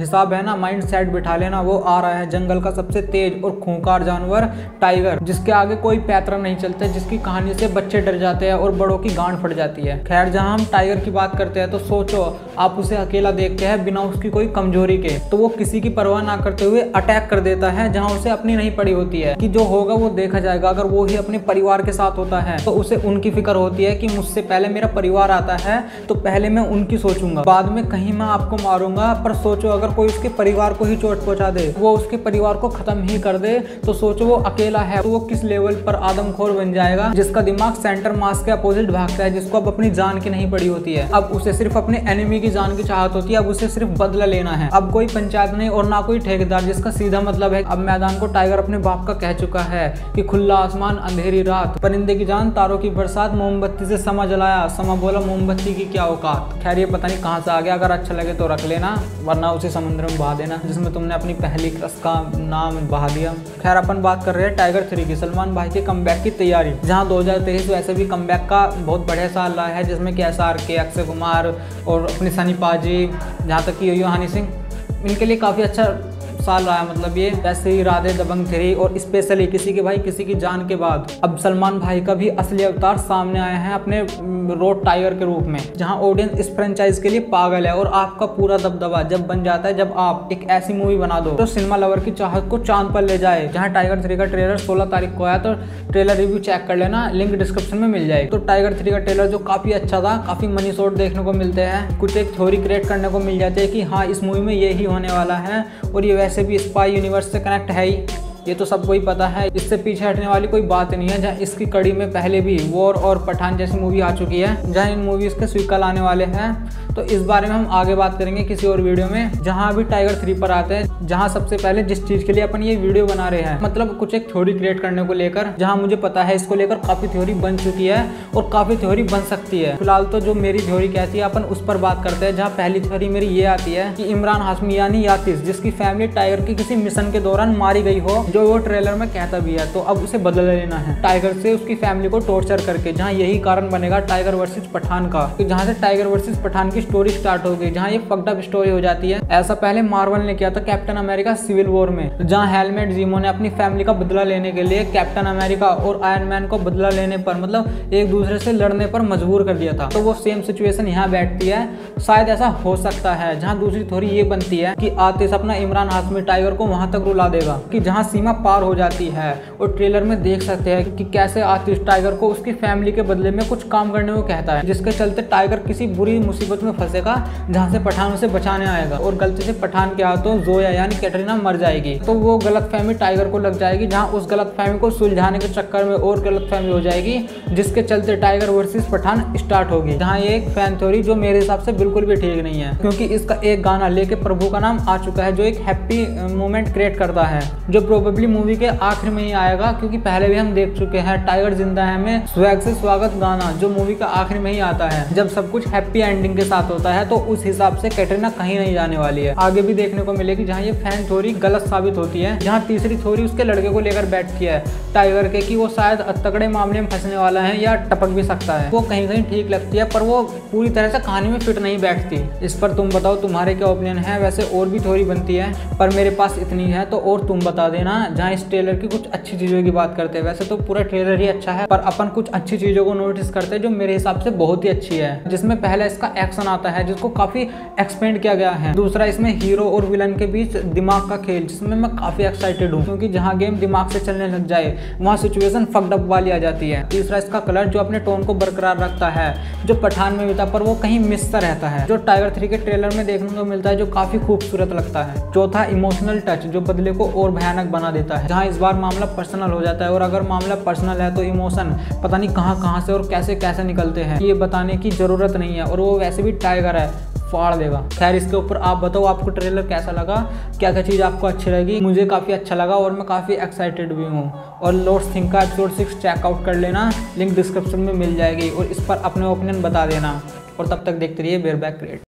हिसाब है ना माइंड सेट बिठा लेना, वो आ रहा है। जंगल का सबसे तेज और खूंखार जानवर टाइगर जिसके आगे कोई पैतरा नहीं चलता, जिसकी कहानी से बच्चे डर जाते हैं और बड़ों की गांड फट जाती है। खैर, जहाँ हम टाइगर की बात करते हैं तो सोचो, आप उसे अकेला देखते हैं बिना उसकी कोई कमज़ोरी के। तो वो किसी की परवाह ना करते हुए अटैक कर देता है, जहाँ उसे अपनी नहीं पड़ी होती है। की जो होगा, वो देखा जाएगा। अगर वो ही अपने परिवार के साथ होता है तो उसे उनकी फ़िक्र होती है की मुझसे पहले मेरा परिवार आता है तो पहले मैं उनकी सोचूँगा। बाद में कहीं मैं आपको मारूँगा, पर सोचो, अगर कोई उसके परिवार को ही चोट पहुँचा दे, वो उसके परिवार को खत्म ही कर दे तो सोचो वो अकेला है तो वो किस लेवल पर आदमखोर बन जाएगा, जिसका दिमाग सेंटर मास के अपोजिट भागता है, जिसको अब अपनी जान की नहीं पड़ी होती है। अब उसे सिर्फ़ अपने एनिमी की जान की चाहत होती है, अब उसे सिर्फ़ बदला लेना है। अब कोई पंचायत नहीं और ना कोई ठेकेदार, जिसका सीधा मतलब है, अब मैदान को टाइगर अपने बाप का कह चुका है कि खुला आसमान, अंधेरी रात। परिंदे की जान, तारों की बरसात, मोमबत्ती से समा जलाया, समा बोला, मोमबत्ती की क्या औकात? खैर, ये पता नहीं कहाँ से आ गया, अगर अच्छा लगे तो रख लेना, वरना उसी समुद्र में बहा देना, जिसमें तुमने अपनी पहली क्रस का नाम बहा दिया। खैर, अपन बात कर रहे हैं टाइगर थ्री की। सलमान भाई के कम की तैयारी। जहाँ दो हज़ार तेईस वैसे भी कम का बहुत बढ़िया साल रहा है, जिसमें कि एस आर के अक्षय कुमार और अपनी सनी पाजी, जहाँ तक कि यो हानि सिंह, इनके लिए काफ़ी अच्छा साल रहा है मतलब ये वैसे ही राधे दबंग थ्री और स्पेशली किसी के भाई, किसी की जान के बाद। अब सलमान भाई का भी असली अवतार सामने आए हैं अपने रोड टाइगर के रूप में, जहाँ ऑडियंस इस फ्रेंचाइज के लिए पागल है और आपका पूरा दबदबा जब बन जाता है, जब आप एक ऐसी मूवी बना दो तो सिनेमा लवर की चाहत को चाँद पर ले जाए, जहाँ टाइगर थ्री का ट्रेलर सोलह तारीख को आया तो ट्रेलर रिव्यू चेक कर लेना लिंक डिस्क्रिप्शन में मिल जाएगी। तो टाइगर थ्री का ट्रेलर जो काफ़ी अच्छा था, काफ़ी मनी शॉट देखने को मिलते हैं, कुछ एक थ्योरी क्रिएट करने को मिल जाती है कि हाँ इस मूवी में ये ही होने वाला है, और ये वैसे भी स्पाई यूनिवर्स से कनेक्ट है ही। ये तो सबको ही पता है। इससे पीछे हटने वाली कोई बात नहीं है। जहाँ इसकी कड़ी में पहले भी वॉर और पठान जैसी मूवी आ चुकी है, जहाँ इन मूवीज़ के स्वीकल आने वाले हैं। तो इस बारे में हम आगे बात करेंगे किसी और वीडियो में, जहाँ अभी टाइगर थ्री पर आते हैं, जहाँ सबसे पहले जिस चीज़ के लिए अपन ये वीडियो बना रहे हैं मतलब कुछ एक थ्योरी क्रिएट करने को लेकर, जहाँ मुझे पता है इसको लेकर काफ़ी थ्योरी बन चुकी है और काफ़ी थ्योरी बन सकती है। फ़िलहाल तो जो मेरी थ्योरी कहती है, अपन उस पर बात करते हैं, जहाँ पहली थ्योरी मेरी ये आती है कि इमरान हाशमी यानी यातिस, जिसकी फैमिली टाइगर की किसी मिशन के दौरान मारी गई हो जो वो ट्रेलर में कहता भी है तो अब उसे बदल लेना है। टाइगर से उसकी फैमिली को टॉर्चर करके, जहाँ यही कारण बनेगा टाइगर वर्सेज पठान का। तो जहाँ से टाइगर वर्सेज पठान की स्टोरी स्टार्ट हो गई, जहाँ ये फकडअप स्टोरी हो जाती है, ऐसा पहले मार्वल ने किया था कैप्टन अमेरिका सिविल वॉर में, जहाँ हेलमेट जीमो ने अपनी फैमिली का बदला लेने के लिए कैप्टन अमेरिका और आयरन मैन को बदला लेने पर मतलब एक दूसरे से लड़ने पर मजबूर कर दिया था। तो वो सेम सिचुएशन यहाँ बैठती है। शायद ऐसा हो सकता है, जहाँ दूसरी थोड़ी ये बनती है कि आतिश अपना इमरान हाशमी टाइगर को वहाँ तक रुला देगा, कि जहाँ सीमा पार हो जाती है। और ट्रेलर में देख सकते हैं कि कैसे आतिश टाइगर को उसकी फैमिली के बदले में कुछ काम करने को कहता है, जिसके चलते टाइगर किसी बुरी मुसीबत में फंसेगा, जहाँ से पठान उसे बचाने आएगा। और गलती से पठान के हाथों जोया यानी कैटरीना मर जाएगी। तो वो गलत टाइगर को लग जाएगी, जहाँ उस गलत को सुलझाने के चक्कर में और गलत हो जाएगी, जिसके चलते टाइगर वर्सेस पठान स्टार्ट होगी। जहाँ ये एक फ़ैन थ्योरी जो मेरे हिसाब से बिल्कुल भी ठीक नहीं है, क्योंकि इसका एक गाना लेके प्रभु का नाम आ चुका है, जो एक हैप्पी मोमेंट क्रिएट करता है, जो प्रोबेबली मूवी के आखिर में ही आएगा, क्योंकि पहले भी हम देख चुके हैं टाइगर ज़िंदा है में स्वैग से स्वागत गाना, जो मूवी का आखिर में ही आता है। जब सब कुछ हैप्पी एंडिंग के साथ होता है तो उस हिसाब से कैटरीना कहीं नहीं जाने वाली है। आगे भी देखने को मिलेगी, जहाँ ये फ़ैन थोड़ी गलत साबित होती है, जहाँ तीसरी थोड़ी उसके लड़के को लेकर बैठती है टाइगर के, कि वो शायद तकड़े मामले में फंसने वाला है, या टपक भी सकता है। वो कहीं कहीं ठीक लगती है, पर वो पूरी तरह से कहानी में फिट नहीं बैठती। इस पर तुम बताओ, तुम्हारे क्या ओपिनियन है? वैसे और भी थोड़ी बनती है, पर मेरे पास इतनी है तो और तुम बता देना। जहाँ इस ट्रेलर की कुछ अच्छी चीज़ों की बात करते हैं। वैसे तो पूरा ट्रेलर ही अच्छा है, पर अपन कुछ अच्छी चीज़ों को नोटिस करते हैं जो मेरे हिसाब से बहुत ही अच्छी है। जिसमें पहले इसका एक्शन आता है, जिसको काफ़ी एक्सपेंड किया गया है। दूसरा इसमें हीरो और विलन के बीच दिमाग का खेल, जिसमें मैं काफ़ी एक्साइटेड हूँ, क्योंकि जहाँ गेम दिमाग से चलने लग जाए, वहाँ सिचुएशन फकडअप वाली आ जाती है। तीसरा इसका कलर जो अपने टोन को बरकरार रखता है, जो पठान में था पर वो कहीं मिस रहता है। जो टाइगर थ्री के ट्रेलर में देखने को मिलता है, जो काफ़ी खूबसूरत लगता है। चौथा इमोशनल टच जो बदले को और भयानक बना देता है, जहाँ इस बार मामला पर्सनल हो जाता है और अगर मामला पर्सनल है तो इमोशन पता नहीं कहाँ कहाँ से और कैसे कैसे निकलते हैं। ये बताने की ज़रूरत नहीं है और वो वैसे भी टाइगर है, फाड़ देगा। खैर, इसके ऊपर आप बताओ, आपको ट्रेलर कैसा लगा? क्या क्या चीज़ आपको अच्छी लगी? मुझे काफ़ी अच्छा लगा और मैं काफ़ी एक्साइटेड भी हूँ। और लॉर्ड्स थिंक का एपिसोड सिक्स चेकआउट कर लेना। लिंक डिस्क्रिप्शन में मिल जाएगी और इस पर अपने ओपिनियन बता देना। और तब तक देखते रहिए बेयर बैक क्रिएट